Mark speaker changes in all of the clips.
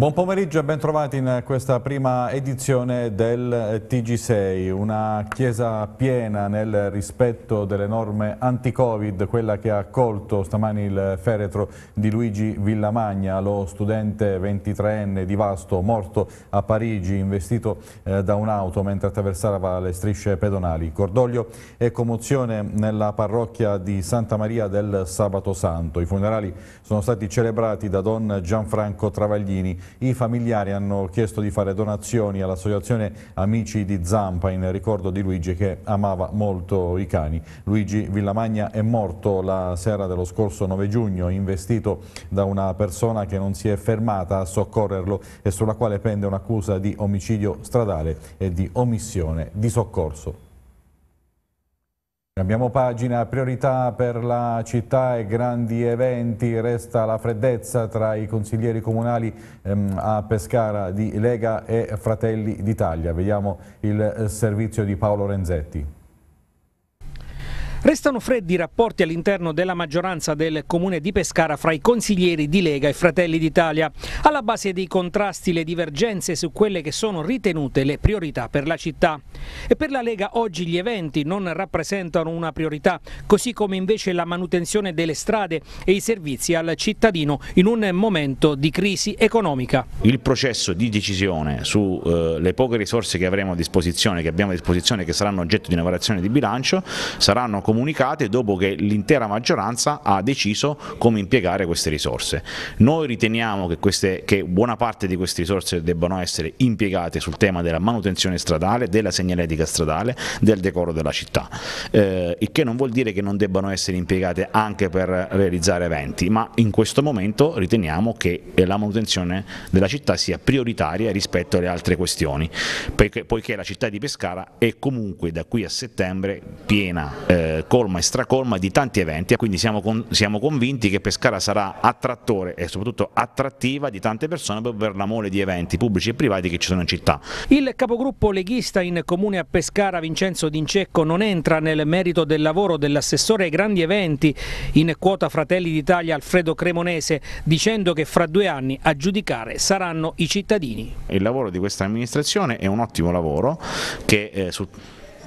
Speaker 1: Buon pomeriggio e ben trovati in questa prima edizione del TG6, una chiesa piena nel rispetto delle norme anti-Covid, quella che ha accolto stamani il feretro di Luigi Villamagna, lo studente 23enne di Vasto, morto a Parigi, investito eh, da un'auto mentre attraversava le strisce pedonali. Cordoglio e commozione nella parrocchia di Santa Maria del Sabato Santo. I funerali sono stati celebrati da Don Gianfranco Travaglini, i familiari hanno chiesto di fare donazioni all'associazione Amici di Zampa in ricordo di Luigi che amava molto i cani. Luigi Villamagna è morto la sera dello scorso 9 giugno investito da una persona che non si è fermata a soccorrerlo e sulla quale pende un'accusa di omicidio stradale e di omissione di soccorso. Cambiamo pagina, priorità per la città e grandi eventi, resta la freddezza tra i consiglieri comunali ehm, a Pescara di Lega e Fratelli d'Italia. Vediamo il eh, servizio di Paolo Renzetti.
Speaker 2: Restano freddi i rapporti all'interno della maggioranza del comune di Pescara fra i consiglieri di Lega e Fratelli d'Italia. Alla base dei contrasti le divergenze su quelle che sono ritenute le priorità per la città. E per la Lega oggi gli eventi non rappresentano una priorità, così come invece la manutenzione delle strade e i servizi al cittadino in un momento di crisi economica.
Speaker 3: Il processo di decisione sulle eh, poche risorse che avremo a disposizione, che abbiamo a disposizione, che saranno oggetto di una variazione di bilancio, saranno comunicate dopo che l'intera maggioranza ha deciso come impiegare queste risorse. Noi riteniamo che, queste, che buona parte di queste risorse debbano essere impiegate sul tema della manutenzione stradale, della segnaletica stradale, del decoro della città, eh, il che non vuol dire che non debbano essere impiegate anche per realizzare eventi, ma in questo momento riteniamo che la manutenzione della città sia prioritaria rispetto alle altre questioni, poiché, poiché la città di Pescara è comunque da qui a settembre piena eh, colma e stracolma di tanti eventi, quindi siamo, con, siamo, convinti che Pescara sarà attrattore e soprattutto attrattiva di tante persone per la mole di eventi pubblici e privati che ci sono in città.
Speaker 2: Il capogruppo leghista in comune a Pescara Vincenzo D'Incecco non entra nel merito del lavoro dell'assessore ai grandi eventi in quota Fratelli d'Italia Alfredo Cremonese dicendo che fra due anni a giudicare saranno i cittadini.
Speaker 3: Il lavoro di questa amministrazione è un ottimo lavoro che eh, su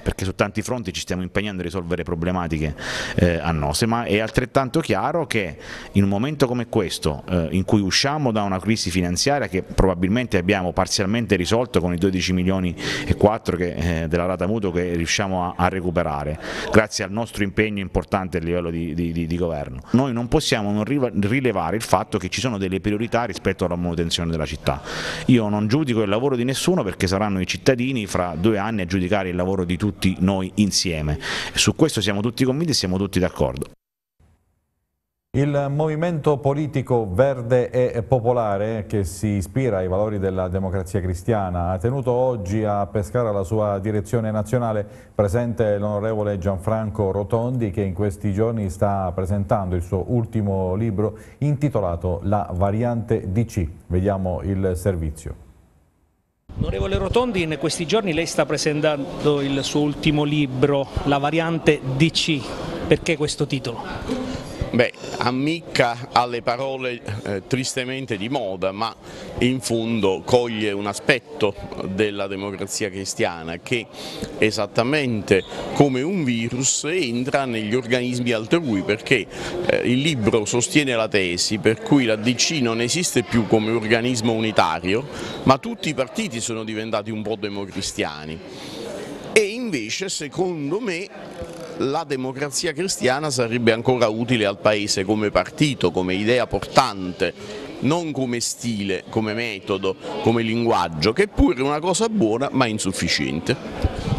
Speaker 3: perché su tanti fronti ci stiamo impegnando a risolvere problematiche eh, annose, ma è altrettanto chiaro che in un momento come questo, eh, in cui usciamo da una crisi finanziaria che probabilmente abbiamo parzialmente risolto con i 12 milioni e 4 che, eh, della rata mutuo che riusciamo a, a, recuperare, grazie al nostro impegno importante a livello di, di, di, di governo, noi non possiamo non rilevare il fatto che ci sono delle priorità rispetto alla manutenzione della città. Io non giudico il lavoro di nessuno perché saranno i cittadini fra due anni a giudicare il lavoro di tutti tutti noi insieme. Su questo siamo tutti convinti e siamo tutti d'accordo.
Speaker 1: Il movimento politico verde e popolare che si ispira ai valori della democrazia cristiana ha tenuto oggi a Pescara la sua direzione nazionale presente l'onorevole Gianfranco Rotondi che in questi giorni sta presentando il suo ultimo libro intitolato La variante DC. Vediamo il servizio.
Speaker 2: Onorevole Rotondi, in questi giorni lei sta presentando il suo ultimo libro, La variante DC. Perché questo titolo?
Speaker 4: Beh, ammicca alle parole eh, tristemente di moda, ma in fondo coglie un aspetto della democrazia cristiana che esattamente come un virus entra negli organismi altrui perché eh, il libro sostiene la tesi per cui la DC non esiste più come organismo unitario, ma tutti i partiti sono diventati un po' democristiani. E invece, secondo me, la democrazia cristiana sarebbe ancora utile al Paese come partito, come idea portante, non come stile, come metodo, come linguaggio, che è pure una cosa buona ma insufficiente.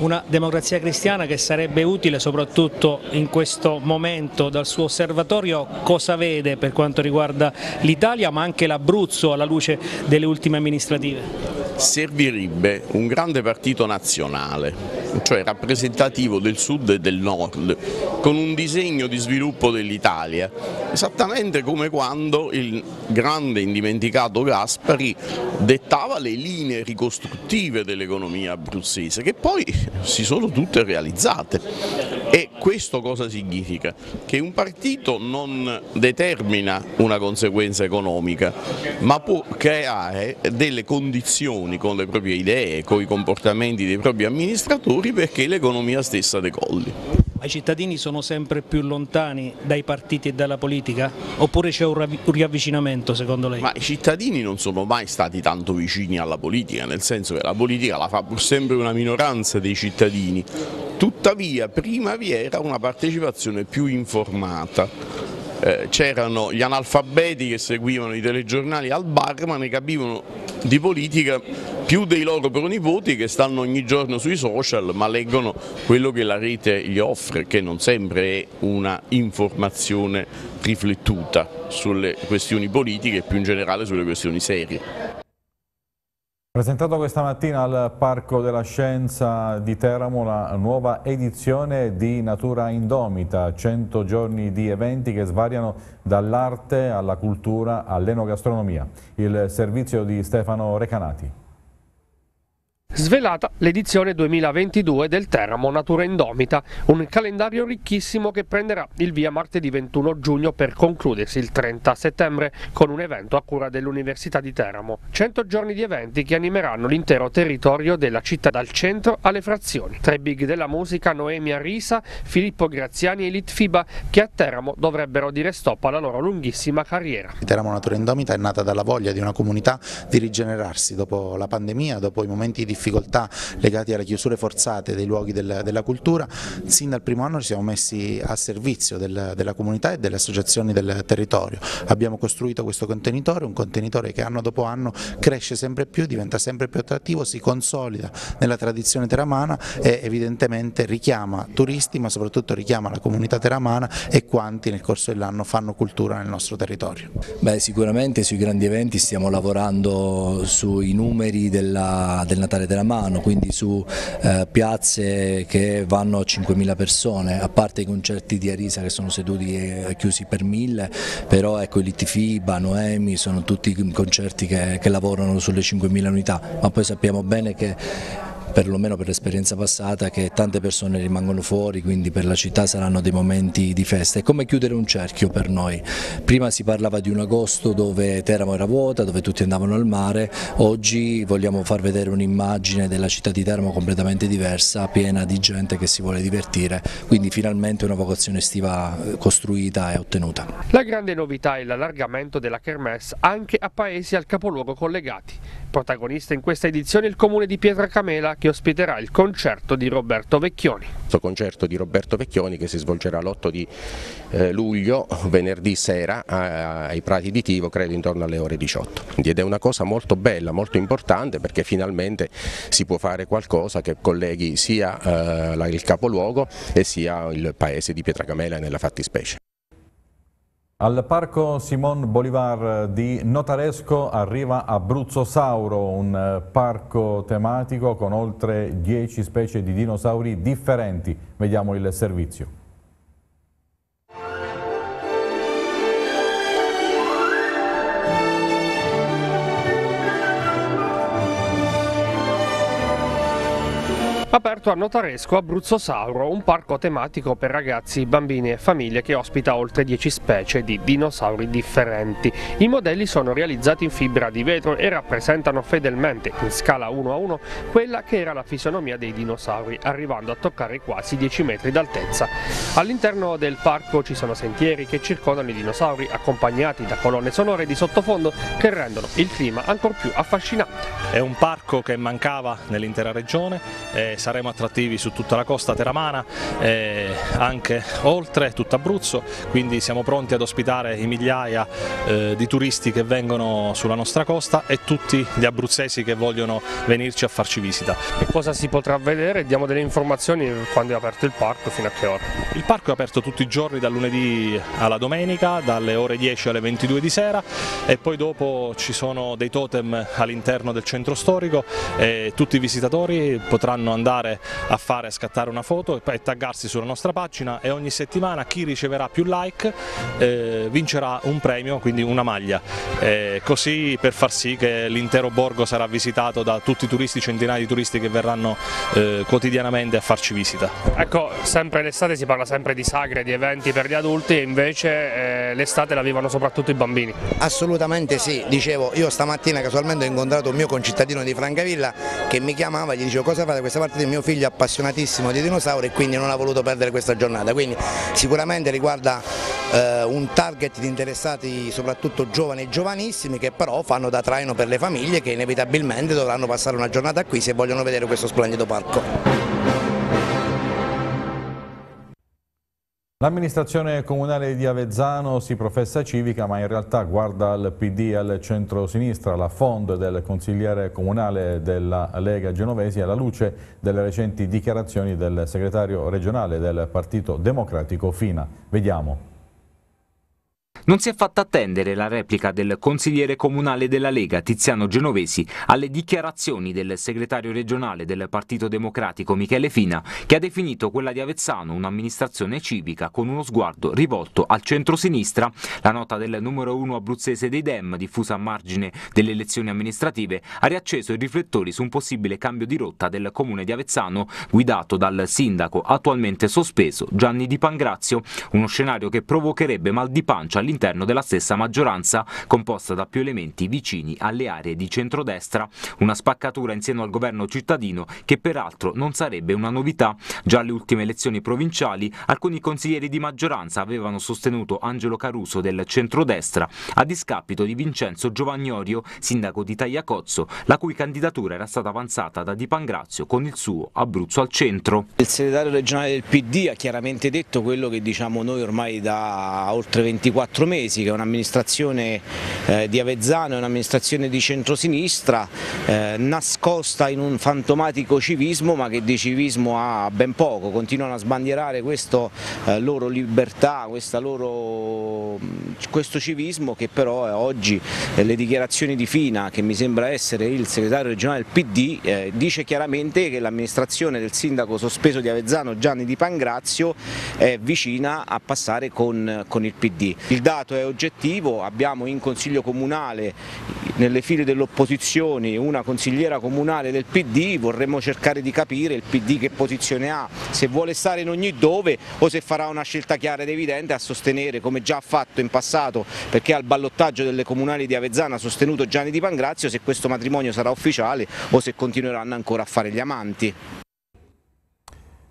Speaker 2: Una democrazia cristiana che sarebbe utile soprattutto in questo momento dal suo osservatorio cosa vede per quanto riguarda l'Italia ma anche l'Abruzzo alla luce delle ultime amministrative?
Speaker 4: Servirebbe un grande partito nazionale cioè rappresentativo del sud e del nord, con un disegno di sviluppo dell'Italia, esattamente come quando il grande indimenticato Gaspari dettava le linee ricostruttive dell'economia abruzzese, che poi si sono tutte realizzate questo cosa significa? Che un partito non determina una conseguenza economica, ma può creare delle condizioni con le proprie idee, con i comportamenti dei propri amministratori perché l'economia stessa decolli.
Speaker 2: I cittadini sono sempre più lontani dai partiti e dalla politica? Oppure c'è un riavvicinamento secondo lei?
Speaker 4: Ma i cittadini non sono mai stati tanto vicini alla politica, nel senso che la politica la fa pur sempre una minoranza dei cittadini, tuttavia prima vi era una partecipazione più informata eh, c'erano gli analfabeti che seguivano i telegiornali al bar ma ne capivano di politica più dei loro pronipoti che stanno ogni giorno sui social ma leggono quello che la rete gli offre che non sempre è una informazione riflettuta sulle questioni politiche e più in generale sulle questioni serie.
Speaker 1: Presentato questa mattina al Parco della Scienza di Teramo la nuova edizione di Natura Indomita, 100 giorni di eventi che svariano dall'arte alla cultura all'enogastronomia. Il servizio di Stefano Recanati.
Speaker 5: Svelata l'edizione 2022 del Teramo Natura Indomita, un calendario ricchissimo che prenderà il via martedì 21 giugno per concludersi il 30 settembre con un evento a cura dell'Università di Teramo. 100 giorni di eventi che animeranno l'intero territorio della città dal centro alle frazioni. Tre big della musica Noemia Risa, Filippo Graziani e Litfiba che a Teramo dovrebbero dire stop alla loro lunghissima carriera.
Speaker 6: Teramo Natura Indomita è nata dalla voglia di una comunità di rigenerarsi dopo la pandemia, dopo i momenti difficili difficoltà legati alle chiusure forzate dei luoghi del, della cultura, sin dal primo anno ci siamo messi a servizio del, della comunità e delle associazioni del territorio. Abbiamo costruito questo contenitore, un contenitore che anno dopo anno cresce sempre più, diventa sempre più attrattivo, si consolida nella tradizione teramana e evidentemente richiama turisti ma soprattutto richiama la comunità teramana e quanti nel corso dell'anno fanno cultura nel nostro territorio.
Speaker 7: Beh, sicuramente sui grandi eventi stiamo lavorando sui numeri della, del Natale della mano, quindi su eh, piazze che vanno a 5.000 persone, a parte i concerti di Arisa che sono seduti e chiusi per 1.000, però ecco i Littifiba, Noemi sono tutti concerti che, che lavorano sulle 5.000 unità, ma poi sappiamo bene che perlomeno per l'esperienza passata che tante persone rimangono fuori quindi per la città saranno dei momenti di festa, è come chiudere un cerchio per noi, prima si parlava di un agosto dove Teramo era vuota, dove tutti andavano al mare, oggi vogliamo far vedere un'immagine della città di Teramo completamente diversa, piena di gente che si vuole divertire, quindi finalmente una vocazione estiva costruita e ottenuta.
Speaker 5: La grande novità è l'allargamento della Kermesse anche a paesi al capoluogo collegati. Protagonista in questa edizione il comune di Pietracamela che ospiterà il concerto di Roberto Vecchioni.
Speaker 8: Questo concerto di Roberto Vecchioni che si svolgerà l'8 di eh, luglio, venerdì sera, ai Prati di Tivo, credo intorno alle ore 18. Ed è una cosa molto bella, molto importante perché finalmente si può fare qualcosa che colleghi sia eh, il capoluogo e sia il paese di Pietracamela nella fattispecie.
Speaker 1: Al Parco Simon Bolivar di Notaresco arriva Abruzzo Sauro, un eh, parco tematico con oltre 10 specie di dinosauri differenti. Vediamo il servizio.
Speaker 5: Aperto a Notaresco Abruzzo Sauro, un parco tematico per ragazzi, bambini e famiglie che ospita oltre 10 specie di dinosauri differenti. I modelli sono realizzati in fibra di vetro e rappresentano fedelmente, in scala 1 a 1, quella che era la fisionomia dei dinosauri, arrivando a toccare quasi 10 metri d'altezza. All'interno del parco ci sono sentieri che circondano i dinosauri, accompagnati da colonne sonore di sottofondo che rendono il clima ancora più affascinante.
Speaker 9: È un parco che mancava nell'intera regione, eh, saremo attrattivi su tutta la costa teramana, eh, anche oltre tutto Abruzzo, quindi siamo pronti ad ospitare i migliaia eh, di turisti che vengono sulla nostra costa e tutti gli abruzzesi che vogliono venirci a farci visita.
Speaker 5: E cosa si potrà vedere? Diamo delle informazioni quando è aperto il parco, fino a che ora?
Speaker 9: Il parco è aperto tutti i giorni dal lunedì alla domenica, dalle ore 10 alle 22 di sera e poi dopo ci sono dei totem all'interno del centro storico e tutti i visitatori potranno andare andare a fare scattare una foto e taggarsi sulla nostra pagina e ogni settimana chi riceverà più like eh, vincerà un premio, quindi una maglia, eh, così per far sì che l'intero borgo sarà visitato da tutti i turisti, centinaia di turisti che verranno eh, quotidianamente a farci visita.
Speaker 5: Ecco, sempre l'estate si parla sempre di sagre, di eventi per gli adulti e invece eh, l'estate la vivono soprattutto i bambini.
Speaker 10: Assolutamente sì, dicevo, io stamattina casualmente ho incontrato un mio concittadino di Francavilla che mi chiamava e gli dicevo cosa fate questa parte di mio figlio appassionatissimo di dinosauri e quindi non ha voluto perdere questa giornata, quindi sicuramente riguarda eh, un target di interessati soprattutto giovani e giovanissimi che però fanno da traino per le famiglie che inevitabilmente dovranno passare una giornata qui se vogliono vedere questo splendido parco.
Speaker 1: L'amministrazione comunale di Avezzano si professa civica ma in realtà guarda al PD al centro-sinistra. La fond del consigliere comunale della Lega Genovesi alla luce delle recenti dichiarazioni del segretario regionale del Partito Democratico Fina. Vediamo.
Speaker 11: Non si è fatta attendere la replica del consigliere comunale della Lega Tiziano Genovesi alle dichiarazioni del segretario regionale del Partito Democratico Michele Fina che ha definito quella di Avezzano un'amministrazione civica con uno sguardo rivolto al centro-sinistra. La nota del numero uno abruzzese dei Dem, diffusa a margine delle elezioni amministrative, ha riacceso i riflettori su un possibile cambio di rotta del comune di Avezzano guidato dal sindaco attualmente sospeso Gianni Di Pangrazio, uno scenario che provocherebbe mal di pancia all'interno all'interno della stessa maggioranza, composta da più elementi vicini alle aree di centrodestra, una spaccatura in seno al governo cittadino che peraltro non sarebbe una novità. Già alle ultime elezioni provinciali alcuni consiglieri di maggioranza avevano sostenuto Angelo Caruso del centrodestra a discapito di Vincenzo Giovagnorio, sindaco di Tagliacozzo, la cui candidatura era stata avanzata da Di Pangrazio con il suo Abruzzo al centro.
Speaker 12: Il segretario regionale del PD ha chiaramente detto quello che diciamo noi ormai da oltre 24 quattro mesi che è un'amministrazione eh, di Avezzano, è un'amministrazione di centrosinistra eh, nascosta in un fantomatico civismo ma che di civismo ha ben poco, continuano a sbandierare questa eh, loro libertà, loro, questo civismo che però eh, oggi eh, le dichiarazioni di Fina che mi sembra essere il segretario regionale del PD eh, dice chiaramente che l'amministrazione del sindaco sospeso di Avezzano Gianni Di Pangrazio è vicina a passare con, con il PD. Il dato è oggettivo, abbiamo in Consiglio Comunale nelle file dell'opposizione una consigliera comunale del PD, vorremmo cercare di capire il PD che posizione ha, se vuole stare in ogni dove o se farà una scelta chiara ed evidente a sostenere come già ha fatto in passato perché al ballottaggio delle comunali di Avezzana ha sostenuto Gianni Di Pangrazio se questo matrimonio sarà ufficiale o se continueranno ancora a fare gli amanti.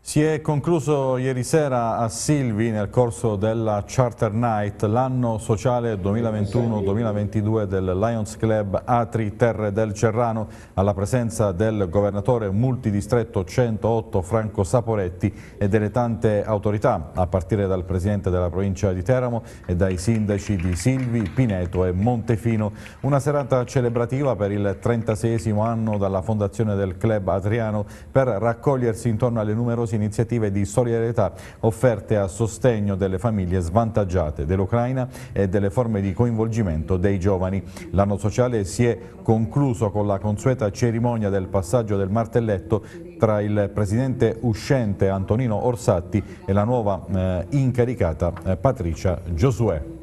Speaker 1: Si è concluso ieri sera a Silvi nel corso della Charter Night l'anno sociale 2021-2022 del Lions Club Atri Terre del Cerrano alla presenza del governatore multidistretto 108 Franco Saporetti e delle tante autorità a partire dal presidente della provincia di Teramo e dai sindaci di Silvi, Pineto e Montefino. Una serata celebrativa per il 36 anno dalla fondazione del club atriano per raccogliersi intorno alle numerose iniziative di solidarietà offerte a sostegno delle famiglie svantaggiate dell'Ucraina e delle forme di coinvolgimento dei giovani. L'anno sociale si è concluso con la consueta cerimonia del passaggio del martelletto tra il presidente uscente Antonino Orsatti e la nuova eh, incaricata eh, Patricia Giosuè.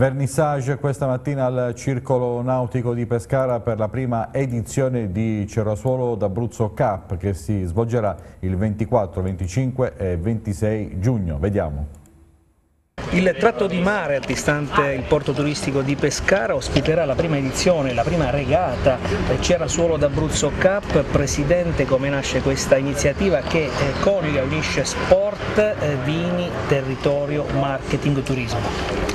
Speaker 1: Vernissage questa mattina al Circolo Nautico di Pescara per la prima edizione di Cerrasuolo d'Abruzzo Cup che si svolgerà il 24, 25 e 26 giugno. Vediamo.
Speaker 2: Il tratto di mare antistante il porto turistico di Pescara ospiterà la prima edizione, la prima regata C'era Suolo d'Abruzzo Cup. Presidente, come nasce questa iniziativa che eh, coniuga unisce sport, eh, vini, territorio, marketing, turismo?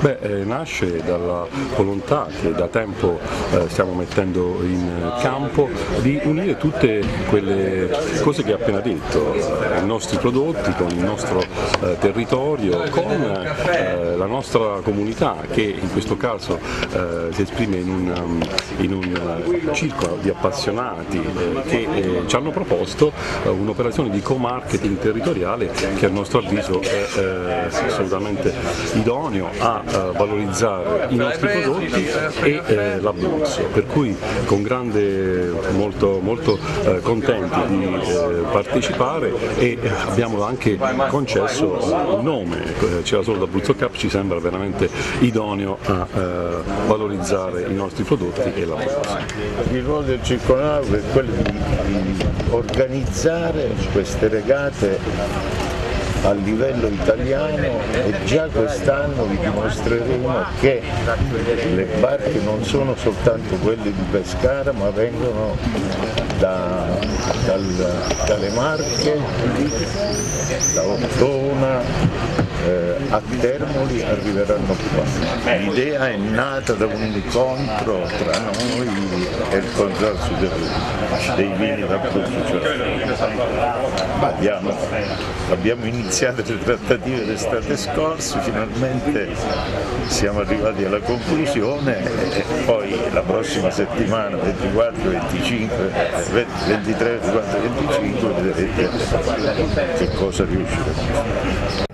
Speaker 13: Beh, eh, nasce dalla volontà che da tempo eh, stiamo mettendo in campo di unire tutte quelle cose che ha appena detto, i nostri prodotti con il nostro eh, territorio, con eh, la nostra comunità che in questo caso eh, si esprime in un, um, in un circolo di appassionati eh, che eh, ci hanno proposto un'operazione di co-marketing territoriale che a nostro avviso è assolutamente idoneo a uh, valorizzare i nostri prodotti e eh, l'Abruzzo, per cui con grande, molto, molto eh, contenti di eh, partecipare e abbiamo anche concesso il nome, eh, c'era solo l'Abruzzo Cup, ci sembra veramente idoneo a eh, valorizzare i nostri prodotti e l'Abruzzo.
Speaker 14: Il ruolo del circonaro è quello di organizzare queste regate a livello italiano e già quest'anno vi dimostreremo che le barche non sono soltanto quelle di Pescara ma vengono da, dal, dalle Marche, da Ottona, eh, a Termoli arriveranno qua. L'idea è nata da un incontro tra noi e il consorzio dei vini d'Abruzzo. Cioè, abbiamo, abbiamo iniziato le trattative l'estate scorsa, finalmente siamo arrivati alla conclusione e poi la prossima settimana 24, 25, 23, 24, 25 vedrete che cosa riusciremo.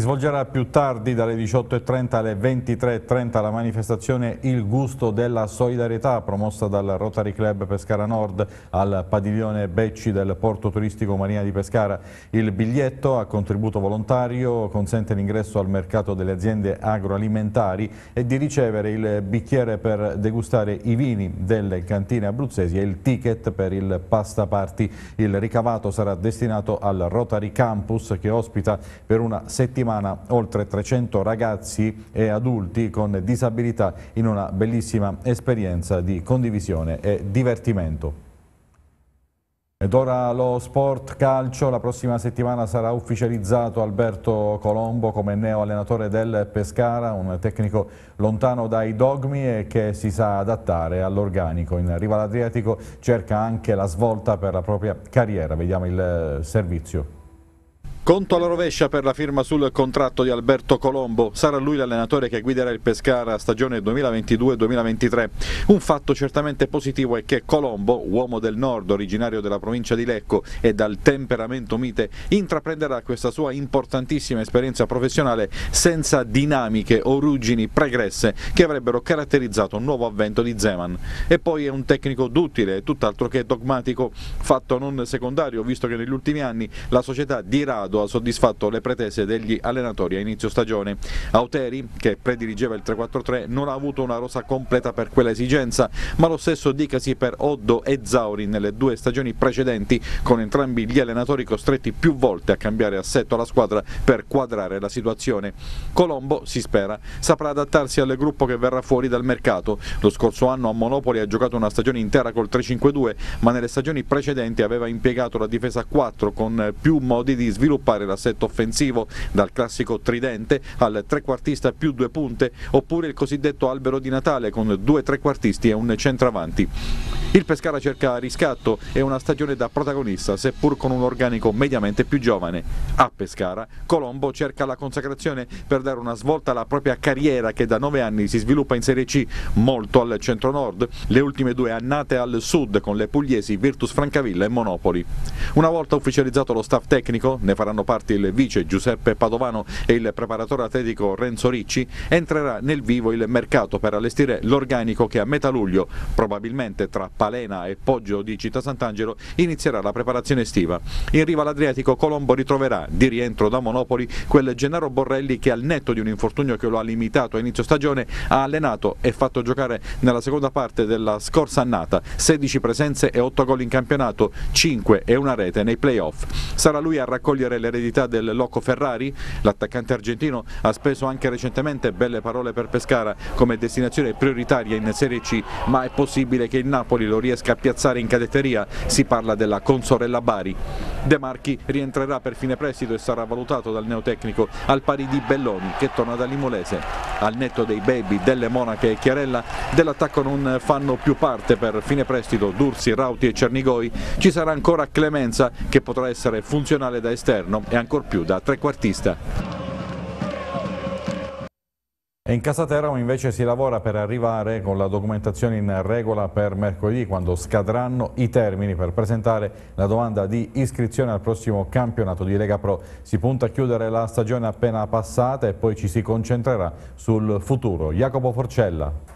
Speaker 15: Svolgerà più tardi dalle 18.30 alle 23.30 la manifestazione Il gusto della solidarietà promossa dal Rotary Club Pescara Nord al padiglione Becci del porto turistico Marina di Pescara. Il biglietto a contributo volontario consente l'ingresso al mercato delle aziende agroalimentari e di ricevere il bicchiere per degustare i vini delle cantine abruzzesi e il ticket per il pasta party. Il ricavato sarà destinato al Rotary Campus che ospita per una settimana settimana oltre 300 ragazzi e adulti con disabilità in una bellissima esperienza di condivisione e divertimento. Ed ora lo sport calcio, la prossima settimana sarà ufficializzato Alberto Colombo come neo allenatore del Pescara, un tecnico lontano dai dogmi e che si sa adattare all'organico. In riva all'Adriatico cerca anche la svolta per la propria carriera, vediamo il servizio.
Speaker 1: Conto alla rovescia per la firma sul contratto di Alberto Colombo, sarà lui l'allenatore che guiderà il Pescara stagione 2022-2023. Un fatto certamente positivo è che Colombo, uomo del nord, originario della provincia di Lecco e dal temperamento mite, intraprenderà questa sua importantissima esperienza professionale senza dinamiche o ruggini pregresse che avrebbero caratterizzato un nuovo avvento di Zeman. E poi è un tecnico duttile e tutt'altro che dogmatico, fatto non secondario, visto che negli ultimi anni la società di Rado Grado ha soddisfatto le pretese degli allenatori a inizio stagione. Auteri, che predirigeva il 3-4-3, non ha avuto una rosa completa per quella esigenza, ma lo stesso dicasi per Oddo e Zauri nelle due stagioni precedenti, con entrambi gli allenatori costretti più volte a cambiare assetto alla squadra per quadrare la situazione. Colombo, si spera, saprà adattarsi al gruppo che verrà fuori dal mercato. Lo scorso anno a Monopoli ha giocato una stagione intera col 3-5-2, ma nelle stagioni precedenti aveva impiegato la difesa a 4 con più modi di sviluppo sviluppare l'assetto offensivo, dal classico tridente al trequartista più due punte, oppure il cosiddetto albero di Natale con due trequartisti e un centravanti. Il Pescara cerca riscatto e una stagione da protagonista, seppur con un organico mediamente più giovane. A Pescara, Colombo cerca la consacrazione per dare una svolta alla propria carriera che da nove anni si sviluppa in Serie C, molto al centro-nord, le ultime due annate al sud con le pugliesi Virtus Francavilla e Monopoli. Una volta ufficializzato lo staff tecnico, ne faranno parte il vice Giuseppe Padovano e il preparatore atletico Renzo Ricci, entrerà nel vivo il mercato per allestire l'organico che a metà luglio, probabilmente tra Palena e Poggio di Città Sant'Angelo inizierà la preparazione estiva. In riva all'Adriatico Colombo ritroverà, di rientro da Monopoli, quel Gennaro Borrelli che al netto di un infortunio che lo ha limitato a inizio stagione ha allenato e fatto giocare nella seconda parte della scorsa annata 16 presenze e 8 gol in campionato, 5 e una rete nei playoff. Sarà lui a raccogliere l'eredità del Loco Ferrari? L'attaccante argentino ha speso anche recentemente belle parole per Pescara come destinazione prioritaria in Serie C, ma è possibile che il Napoli lo riesca a piazzare in cadetteria, si parla della Consorella Bari. De Marchi rientrerà per fine prestito e sarà valutato dal neotecnico al pari di Belloni che torna da Limolese. Al netto dei baby, delle Monache e Chiarella, dell'attacco non fanno più parte per fine prestito Dursi, Rauti e Cernigoi, ci sarà ancora Clemenza che potrà essere funzionale da esterno e ancor più da trequartista. In Casa Teramo invece si lavora per arrivare con la documentazione in regola per mercoledì quando scadranno i termini per presentare la domanda di iscrizione al prossimo campionato di Lega Pro. Si punta a chiudere la stagione appena passata e poi ci si concentrerà sul futuro. Jacopo Forcella.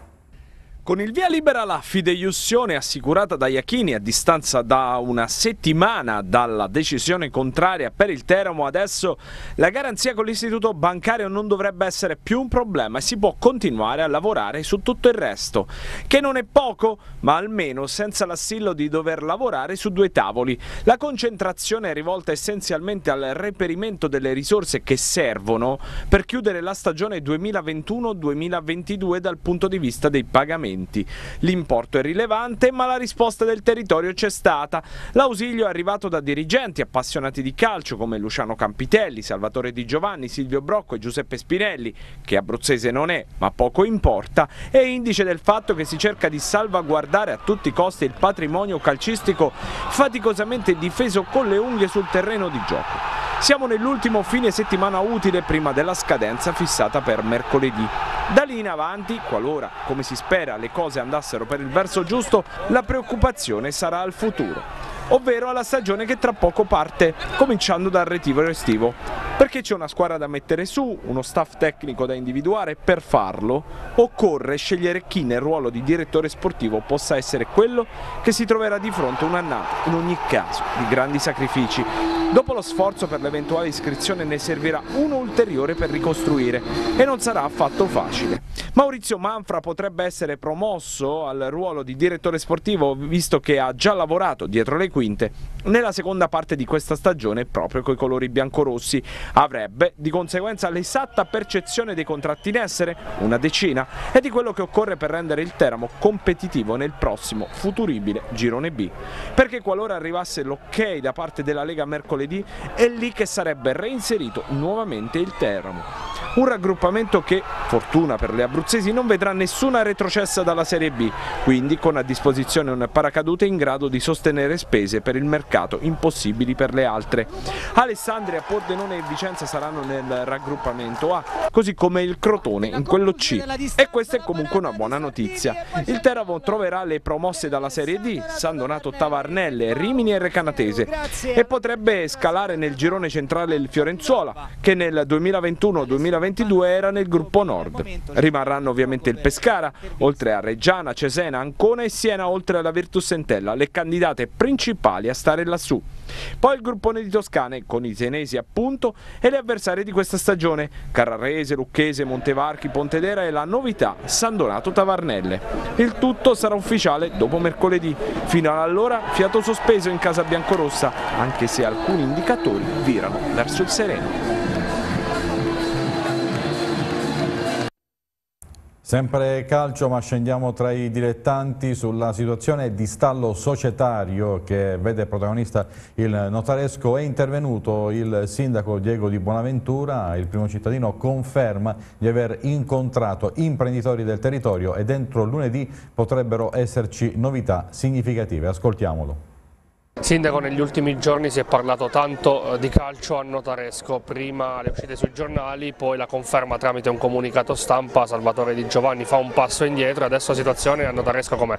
Speaker 16: Con il via libera la fideiussione assicurata da Iachini a distanza da una settimana dalla decisione contraria per il Teramo, adesso la garanzia con l'istituto bancario non dovrebbe essere più un problema e si può continuare a lavorare su tutto il resto, che non è poco, ma almeno senza l'assillo di dover lavorare su due tavoli. La concentrazione è rivolta essenzialmente al reperimento delle risorse che servono per chiudere la stagione 2021-2022 dal punto di vista dei pagamenti pagamenti. L'importo è rilevante, ma la risposta del territorio c'è stata. L'ausilio è arrivato da dirigenti appassionati di calcio come Luciano Campitelli, Salvatore Di Giovanni, Silvio Brocco e Giuseppe Spinelli, che abruzzese non è, ma poco importa, è indice del fatto che si cerca di salvaguardare a tutti i costi il patrimonio calcistico faticosamente difeso con le unghie sul terreno di gioco. Siamo nell'ultimo fine settimana utile prima della scadenza fissata per mercoledì. Lì in avanti, qualora, come si spera, le cose andassero per il verso giusto, la preoccupazione sarà al futuro ovvero alla stagione che tra poco parte, cominciando dal retiro estivo. Perché c'è una squadra da mettere su, uno staff tecnico da individuare, per farlo occorre scegliere chi nel ruolo di direttore sportivo possa essere quello che si troverà di fronte un'annata, in ogni caso, di grandi sacrifici. Dopo lo sforzo per l'eventuale iscrizione ne servirà uno ulteriore per ricostruire e non sarà affatto facile. Maurizio Manfra potrebbe essere promosso al ruolo di direttore sportivo visto che ha già lavorato dietro le quinte nella seconda parte di questa stagione proprio coi colori biancorossi. Avrebbe di conseguenza l'esatta percezione dei contratti in essere, una decina, e di quello che occorre per rendere il Teramo competitivo nel prossimo futuribile girone B. Perché qualora arrivasse l'ok da parte della Lega mercoledì è lì che sarebbe reinserito nuovamente il Teramo. Un raggruppamento che, fortuna per le abruzzesi, non vedrà nessuna retrocessa dalla Serie B, quindi con a disposizione un paracadute in grado di sostenere spese per il mercato impossibili per le altre. Alessandria, Pordenone e Vicenza saranno nel raggruppamento A, così come il Crotone in quello C. E questa è comunque una buona notizia. Il Teramo troverà le promosse dalla Serie D, San Donato Tavarnelle, Rimini e Recanatese e potrebbe scalare nel girone centrale il Fiorenzuola, che nel 2021-2022 2022 era nel gruppo nord. Rimarranno ovviamente il Pescara, oltre a Reggiana, Cesena, Ancona e Siena, oltre alla Virtus Entella, le candidate principali a stare lassù. Poi il gruppone di Toscane, con i senesi appunto, e le avversarie di questa stagione, Carrarese, Lucchese, Montevarchi, Pontedera e la novità San Donato Tavarnelle. Il tutto sarà ufficiale dopo mercoledì. Fino ad allora fiato sospeso in casa biancorossa, anche se alcuni indicatori virano verso il sereno.
Speaker 1: Sempre calcio ma scendiamo tra i dilettanti sulla situazione di stallo societario che vede protagonista il notaresco. È intervenuto il sindaco Diego Di Buonaventura, il primo cittadino conferma di aver incontrato imprenditori del territorio e dentro lunedì potrebbero esserci novità significative. Ascoltiamolo.
Speaker 5: Sindaco, negli ultimi giorni si è parlato tanto eh, di calcio a Notaresco, prima le uscite sui giornali, poi la conferma tramite un comunicato stampa, Salvatore Di Giovanni fa un passo indietro adesso la situazione a Notaresco com'è?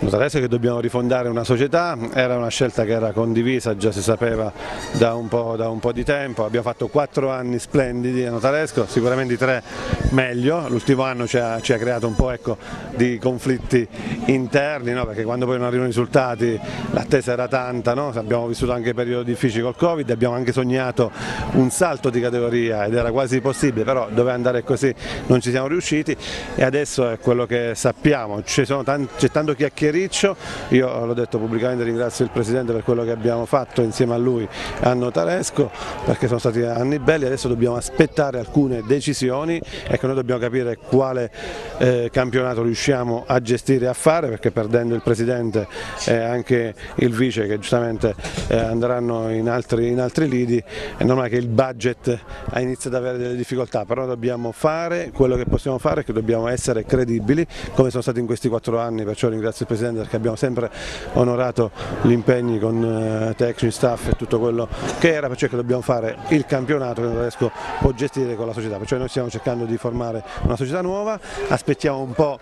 Speaker 17: Notaresco è che dobbiamo rifondare una società, era una scelta che era condivisa, già si sapeva da un po', da un po di tempo, abbiamo fatto quattro anni splendidi a Notaresco, sicuramente tre meglio, l'ultimo anno ci ha, ci ha, creato un po' ecco, di conflitti interni, no? perché quando poi non arrivano i risultati l'attesa era tanta 40, no? abbiamo vissuto anche periodi difficili col Covid, abbiamo anche sognato un salto di categoria ed era quasi possibile, però doveva andare così non ci siamo riusciti e adesso è quello che sappiamo, c'è tanto chiacchiericcio, io l'ho detto pubblicamente, ringrazio il Presidente per quello che abbiamo fatto insieme a lui a Notaresco perché sono stati anni belli, adesso dobbiamo aspettare alcune decisioni e che noi dobbiamo capire quale eh, campionato riusciamo a gestire e a fare perché perdendo il Presidente e anche il Vice che che giustamente eh, andranno in altri, in altri lidi, è normale che il budget inizia ad avere delle difficoltà, però dobbiamo fare quello che possiamo fare, che dobbiamo essere credibili, come sono stati in questi quattro anni, perciò ringrazio il Presidente perché abbiamo sempre onorato gli impegni con eh, tecnici, staff e tutto quello che era, perciò che dobbiamo fare il campionato che Notaresco può gestire con la società, perciò noi stiamo cercando di formare una società nuova, aspettiamo un po'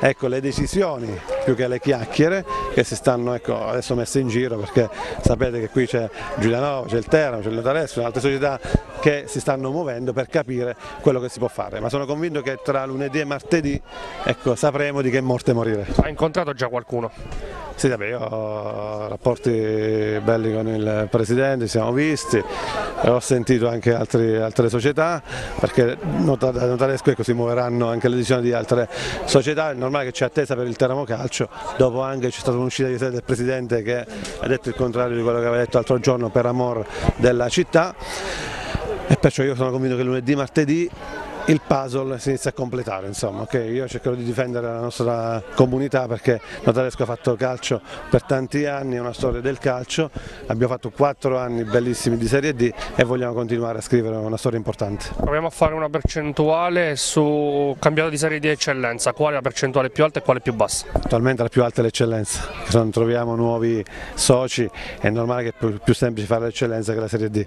Speaker 17: ecco, le decisioni più che le chiacchiere che si stanno ecco, adesso messe in giro perché sapete che qui c'è Giulianova, c'è il Teramo, c'è il Notaresco, altre società che si stanno muovendo per capire quello che si può fare, ma sono convinto che tra lunedì e martedì ecco, sapremo di che morte morire.
Speaker 5: Ha incontrato già qualcuno?
Speaker 17: Sì, vabbè, io ho rapporti belli con il Presidente, siamo visti, ho sentito anche altri, altre società, perché da Notaresco ecco, si muoveranno anche le decisioni di altre società, è normale che c'è attesa per il Teramo Calcio, dopo anche c'è stata un'uscita di sede del Presidente che ha detto il contrario di quello che aveva detto l'altro giorno per amor della città. E perciò io sono convinto che lunedì, martedì il puzzle si inizia a completare, insomma, okay? io cercherò di difendere la nostra comunità perché Notaresco ha fatto calcio per tanti anni, è una storia del calcio, abbiamo fatto quattro anni bellissimi di Serie D e vogliamo continuare a scrivere una storia importante.
Speaker 5: Proviamo a fare una percentuale su cambiato di Serie D eccellenza, qual è la percentuale più alta e quale più bassa?
Speaker 17: Attualmente la più alta è l'eccellenza, se non troviamo nuovi soci è normale che è più semplice fare l'eccellenza che la Serie D.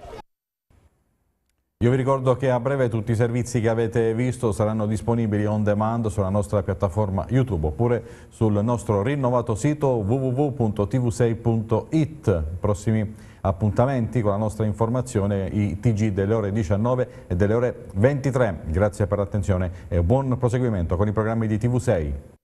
Speaker 1: Io vi ricordo che a breve tutti i servizi che avete visto saranno disponibili on demand sulla nostra piattaforma YouTube oppure sul nostro rinnovato sito www.tv6.it. Prossimi appuntamenti con la nostra informazione, i TG delle ore 19 e delle ore 23. Grazie per l'attenzione e buon proseguimento con i programmi di TV6.